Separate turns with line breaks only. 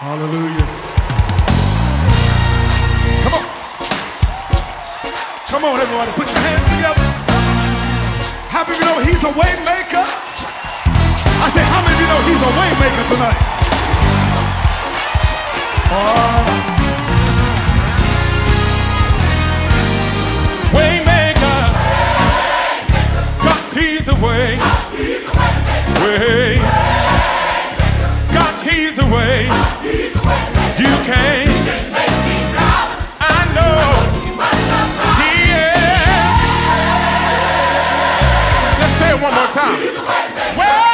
Hallelujah. Come on. Come on, everybody. Put your hands together. How many of you know he's a waymaker? I say, how many of you know he's a waymaker tonight? Oh.
one more time.
Well,